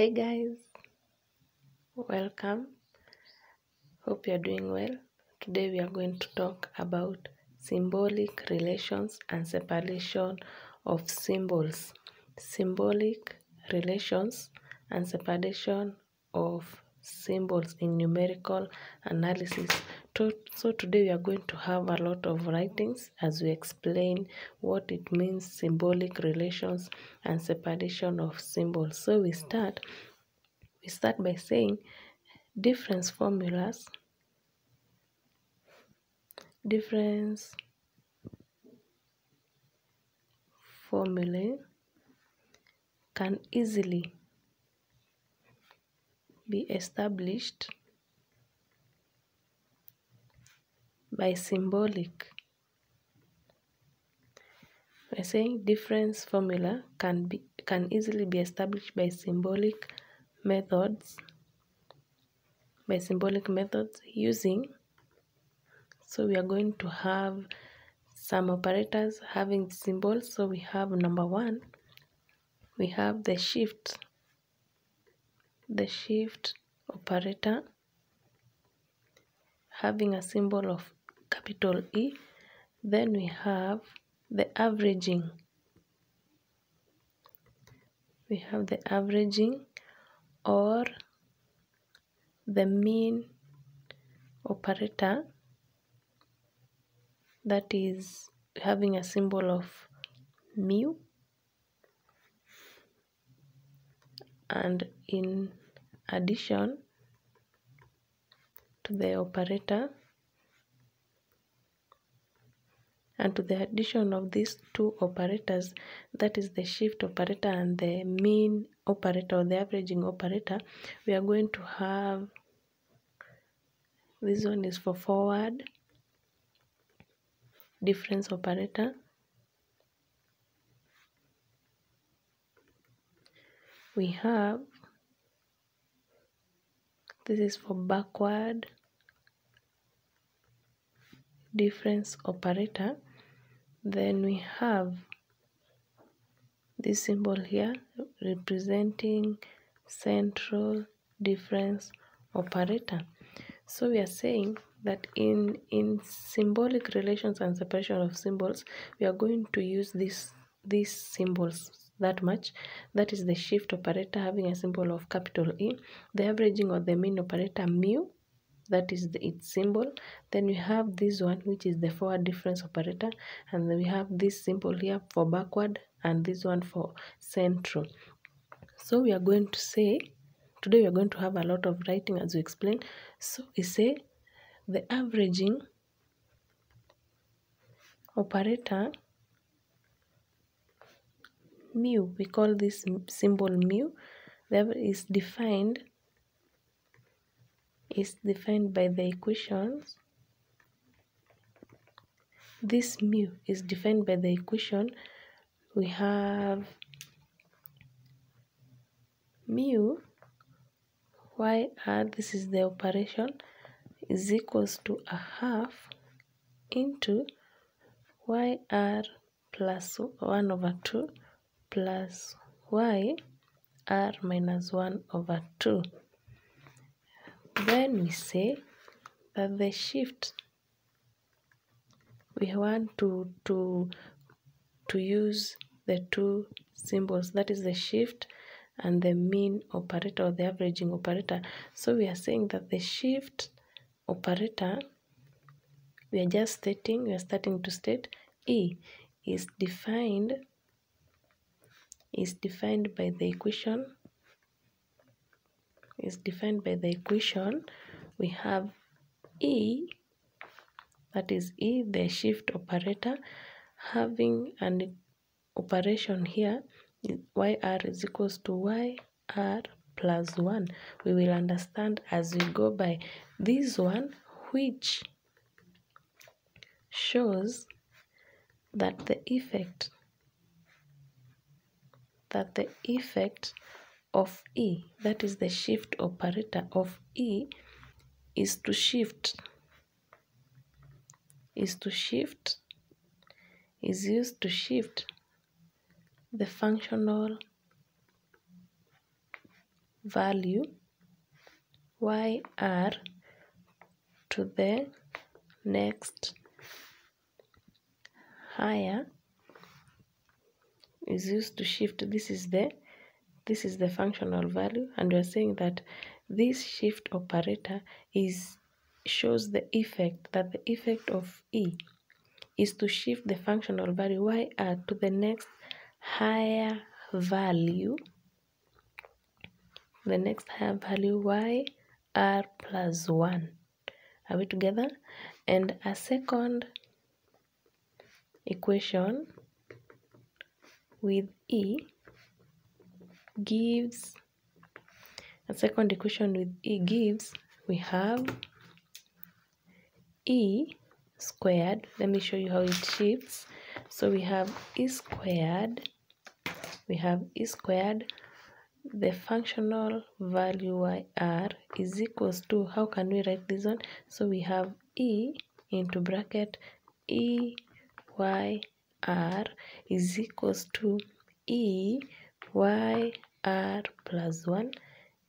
Hey guys, welcome. Hope you're doing well. Today we are going to talk about symbolic relations and separation of symbols. Symbolic relations and separation of symbols in numerical analysis. To- So today we are going to have a lot of writings as we explain what it means symbolic relations and separation of symbols. So we start we start by saying difference formulas difference formulae can easily be established by symbolic. We're saying difference formula can be can easily be established by symbolic methods by symbolic methods using so we are going to have some operators having symbols so we have number one we have the shift the shift operator having a symbol of capital E then we have the averaging. We have the averaging or the mean operator. That is having a symbol of mu. And in addition to the operator and to the addition of these two operators that is the shift operator and the mean operator or the averaging operator we are going to have this one is for forward difference operator. We have this is for backward difference operator then we have this symbol here representing central difference operator. So we are saying that in in symbolic relations and separation of symbols we are going to use this these symbols that much. That is the shift operator having a symbol of capital E. The averaging or the mean operator mu that is the, its symbol. Then we have this one which is the forward difference operator. And then we have this symbol here for backward and this one for central. So we are going to say today we are going to have a lot of writing as we explain so we say the averaging operator mu we call this symbol mu that is defined is defined by the equations. This mu is defined by the equation. We have mu yr this is the operation is equals to a half into yr plus 1 over 2 plus y r minus 1 over 2 then we say that the shift we want to to to use the two symbols that is the shift and the mean operator or the averaging operator. So we are saying that the shift operator we are just stating we are starting to state e is defined is defined by the equation is defined by the equation. We have e that is e the shift operator. Having an operation here yr is equals to yr plus 1 we will understand as we go by this one which shows that the effect that the effect of E, that is the shift operator of E, is to shift, is to shift, is used to shift the functional value yr to the next higher is used to shift. This is the this is the functional value and we're saying that this shift operator is shows the effect that the effect of e is to shift the functional value yr to the next higher value the next higher value y r plus 1 are we together? And a second equation with e gives. A second equation with e gives we have e squared. Let me show you how it shifts. So we have e squared we have e squared. The functional value yr is equals to how can we write this one? So we have e into bracket e y r is equals to e y r plus 1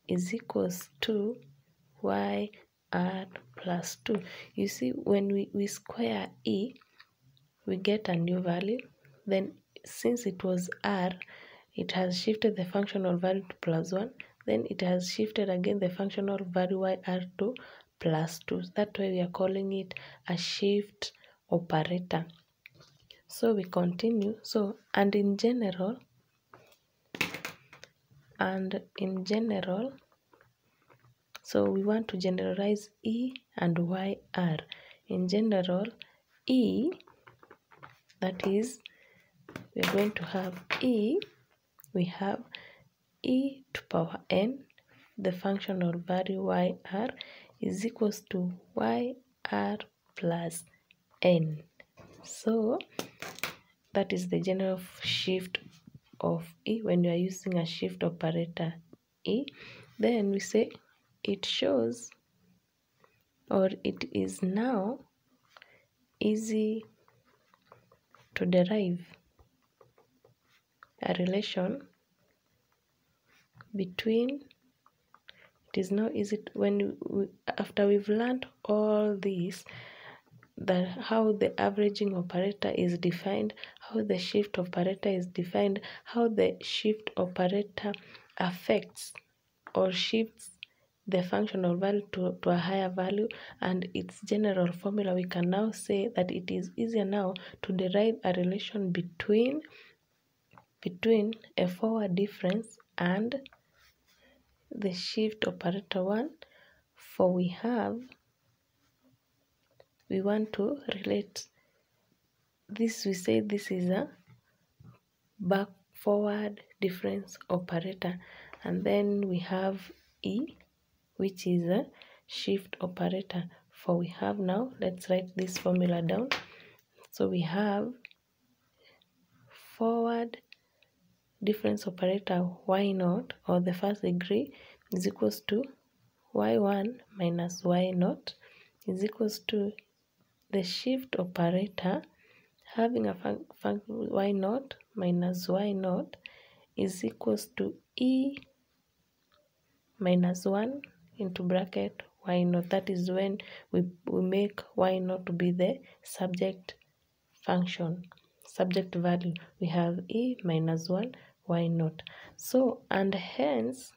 is equals to y r plus 2 you see when we, we square e we get a new value. Then since it was r it has shifted the functional value to plus 1 then it has shifted again the functional value yr to plus 2 that's why we are calling it a shift operator. So we continue. So and in general and in general so we want to generalize e and yr in general e that is we're going to have e we have e to power n the functional value yr is equals to yr plus n. So that is the general shift of e when you are using a shift operator e. Then we say it shows or it is now easy to derive a relation between it is now easy to, when we, after we've learned all these how the averaging operator is defined how the shift operator is defined how the shift operator affects or shifts the functional value to, to a higher value. And its general formula we can now say that it is easier now to derive a relation between between a forward difference and the shift operator one. For we have we want to relate. This we say this is a back forward difference operator. And then we have e which is a shift operator. For we have now let's write this formula down. So we have forward difference operator y naught or the first degree is equals to y1 minus y naught is equals to the shift operator having a function y naught minus y naught is equals to e minus 1 into bracket y naught that is when we, we make y naught to be the subject function subject value. We have e minus 1 y naught so and hence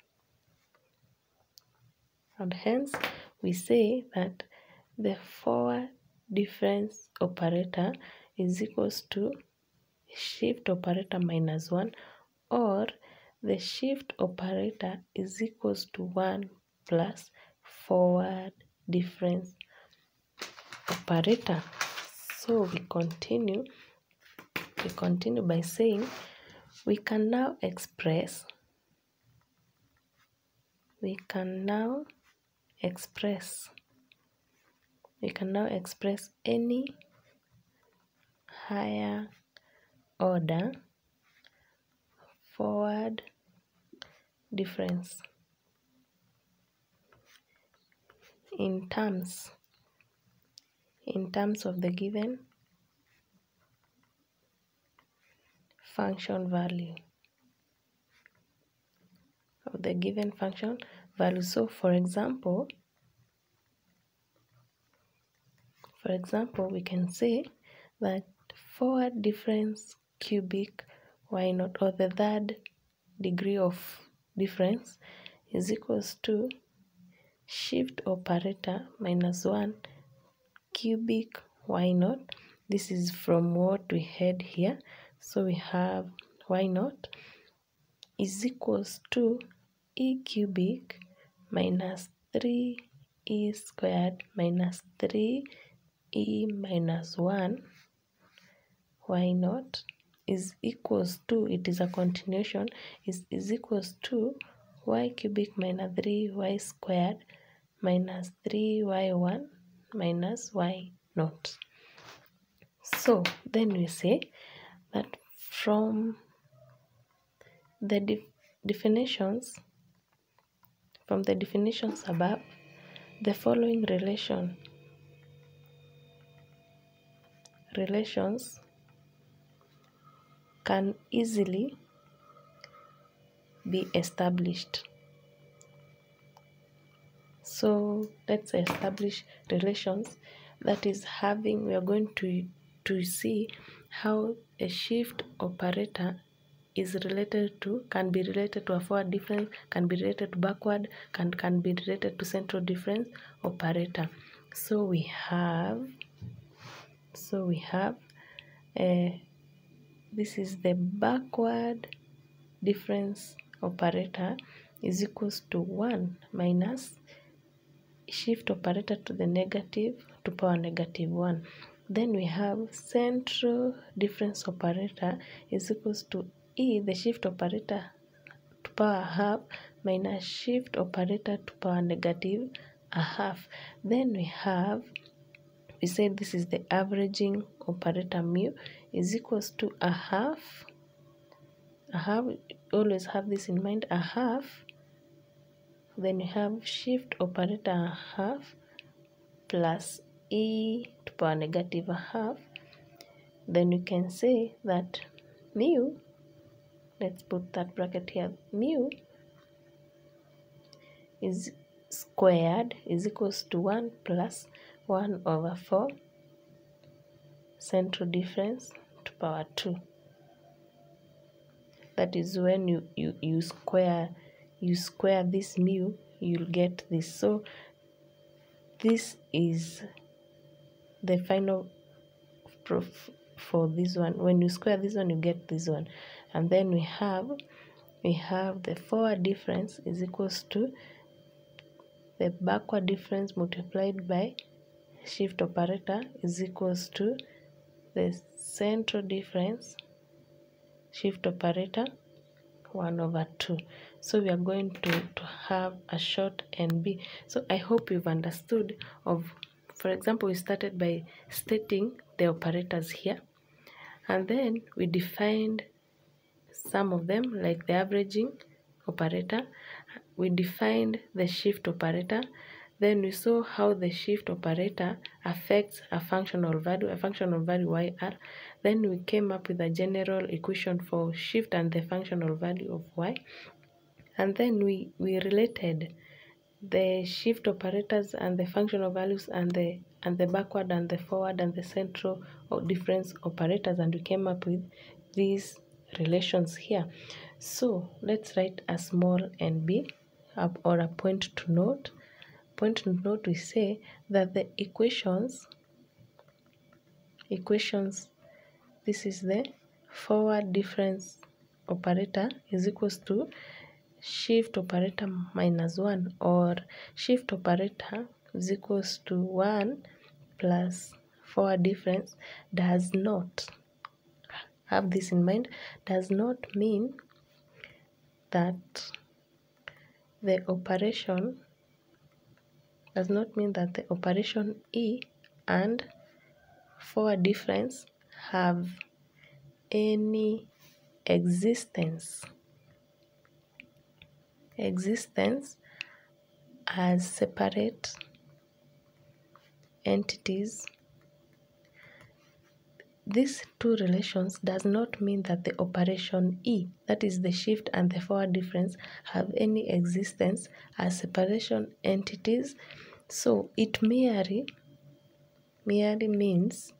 and hence we say that the forward difference operator is equals to shift operator minus 1 or the shift operator is equals to 1 plus forward difference operator. So we continue we continue by saying we can now express we can now express we can now express any higher order forward difference in terms in terms of the given function value of the given function value. So for example, for example, we can say that forward difference cubic y naught or the third degree of difference is equals to shift operator minus 1 cubic y naught. This is from what we had here. So we have y naught is equals to e cubic minus 3 e squared minus 3 e minus 1 y naught is equals to, it is a continuation, is, is equals to y cubic minus 3y squared minus 3y1 minus y naught. So then we say that from the de definitions, from the definitions above, the following relation relations can easily be established. So let's establish relations that is having, we are going to, to see how a shift operator is related to, can be related to a forward difference, can be related to backward, can, can be related to central difference operator. So we have, so we have, uh, this is the backward difference operator is equals to 1 minus shift operator to the negative to power negative 1. Then we have central difference operator is equals to E, the shift operator to power half minus shift operator to power negative a half. Then we have, we said this is the averaging operator mu is equals to a half. A half, always have this in mind, a half. Then you have shift operator a half plus e to power negative a half. Then you can say that mu, let's put that bracket here, mu is squared is equals to 1 plus 1 over 4 central difference to power 2 that is when you, you, you square you square this mu you'll get this. So this is the final proof for this one. When you square this one you get this one. And then we have we have the forward difference is equals to the backward difference multiplied by shift operator is equals to the central difference shift operator 1 over 2 so we are going to, to have a short nb so i hope you've understood of for example we started by stating the operators here and then we defined some of them like the averaging operator. We defined the shift operator then we saw how the shift operator affects a functional value, a functional value yr. Then we came up with a general equation for shift and the functional value of y. And then we, we related the shift operators and the functional values and the and the backward and the forward and the central or difference operators and we came up with these relations here. So let's write a small nb or a point to note point note we say that the equations equations this is the forward difference operator is equals to shift operator minus 1 or shift operator is equals to 1 plus forward difference does not have this in mind does not mean that the operation does not mean that the operation E and forward difference have any existence. Existence as separate entities these two relations does not mean that the operation E, that is the shift and the forward difference, have any existence as separation entities. So it merely merely means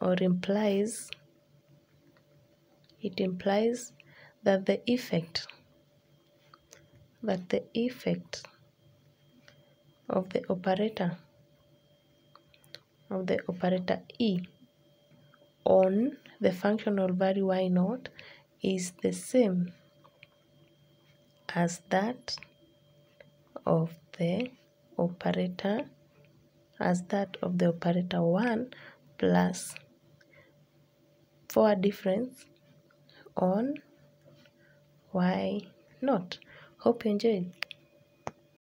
or implies it implies that the effect that the effect of the operator of the operator E on the functional value y naught is the same as that of the operator as that of the operator 1 4 difference on y naught. Hope you enjoyed.